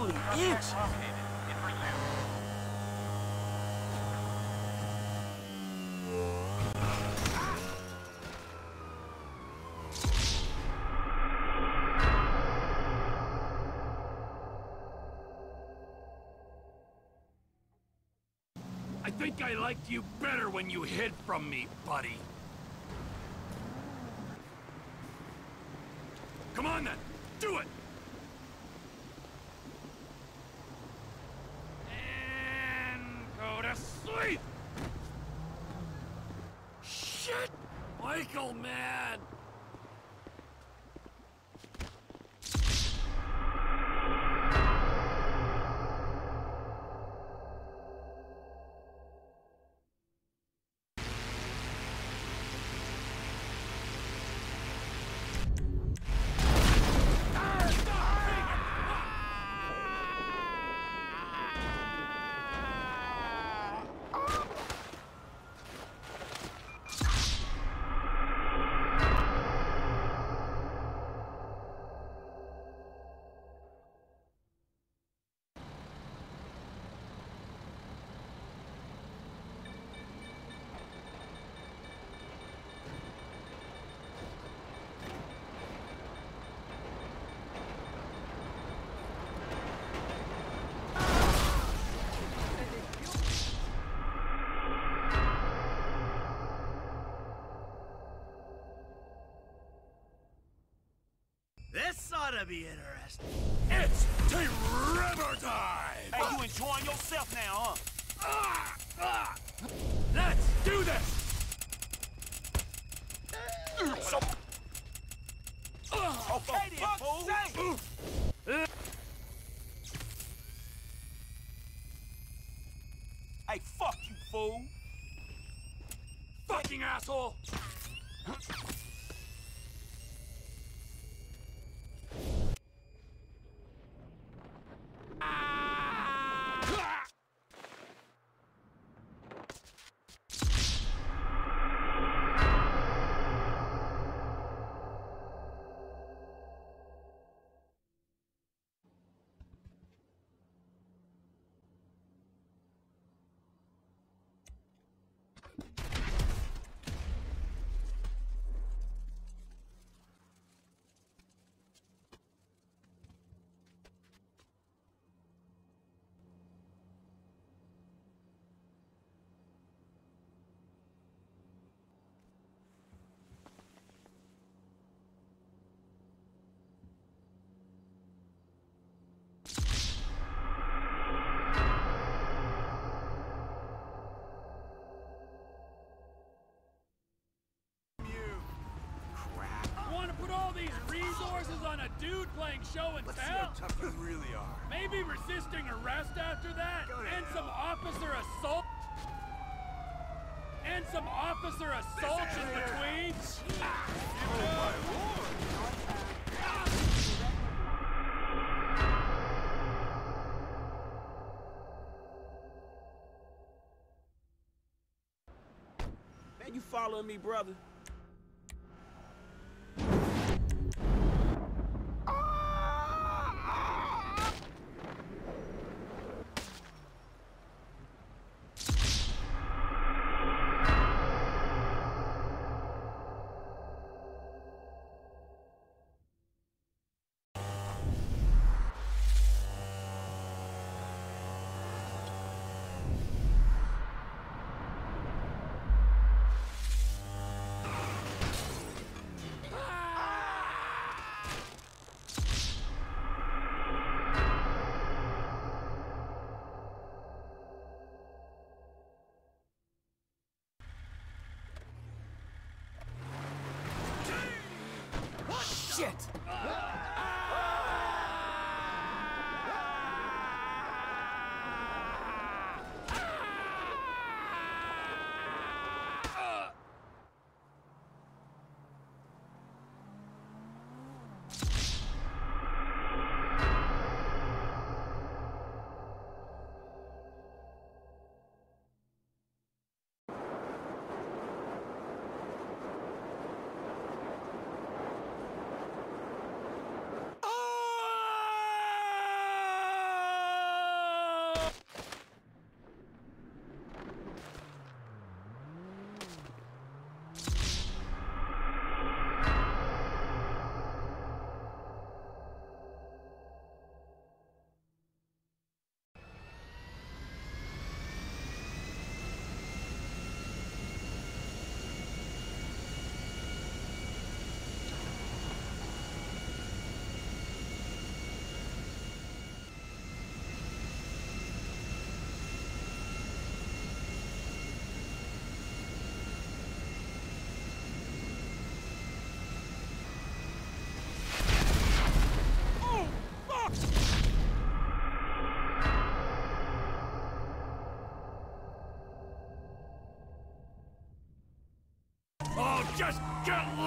Holy! I think I liked you better when you hid from me, buddy. Come on then, do it! And go to sleep! Shit! Michael, man! To be interesting. It's T-River time! Hey, you enjoying yourself now, huh? Ah, ah. Let's do this! So, okay then, fool. Hey, fuck you, fool. Fucking asshole! Ah! Want to put all these resources on a dude playing show and tell? tough you really are. Maybe resisting arrest after that? And some officer assault? And some officer assaults in between? Man, you following me, brother? Oh, just get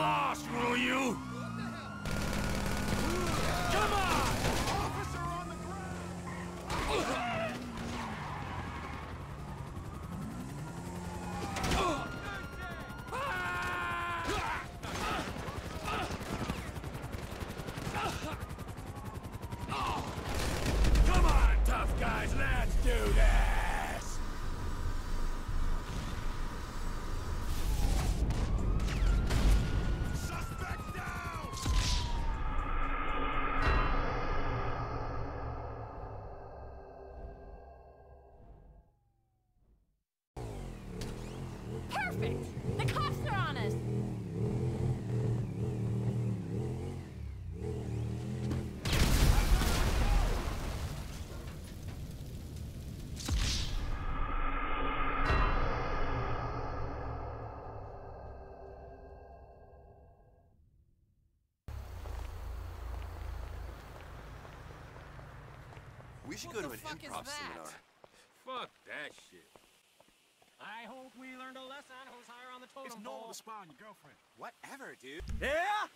Perfect! The cops are on us! We should What go to an fuck improv seminar. Fuck that shit. I hope we learned a lesson who's higher on the totem It's pole. normal to spy on your girlfriend. Whatever, dude. Yeah?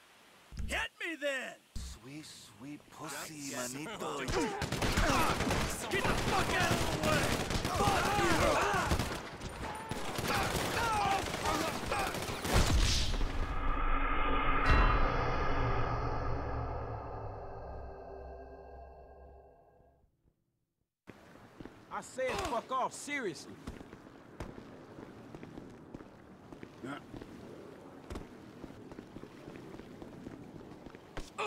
Hit me then! Sweet, sweet pussy, Yes. manito. Get the fuck out of the way! Fuck you! I said fuck off, seriously.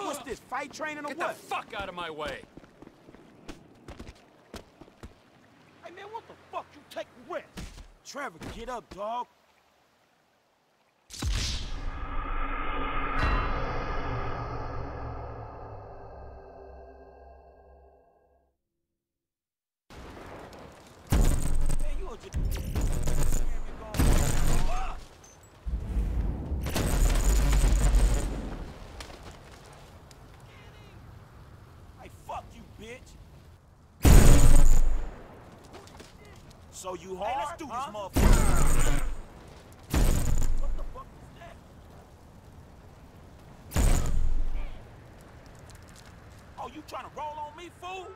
What's this, fight training or Get what? the fuck out of my way! Hey man, what the fuck you take me with? Trevor, get up, dog. So you hard? Hey, let's do this, motherfucker. What the fuck is that? Oh, you trying to roll on me, fool?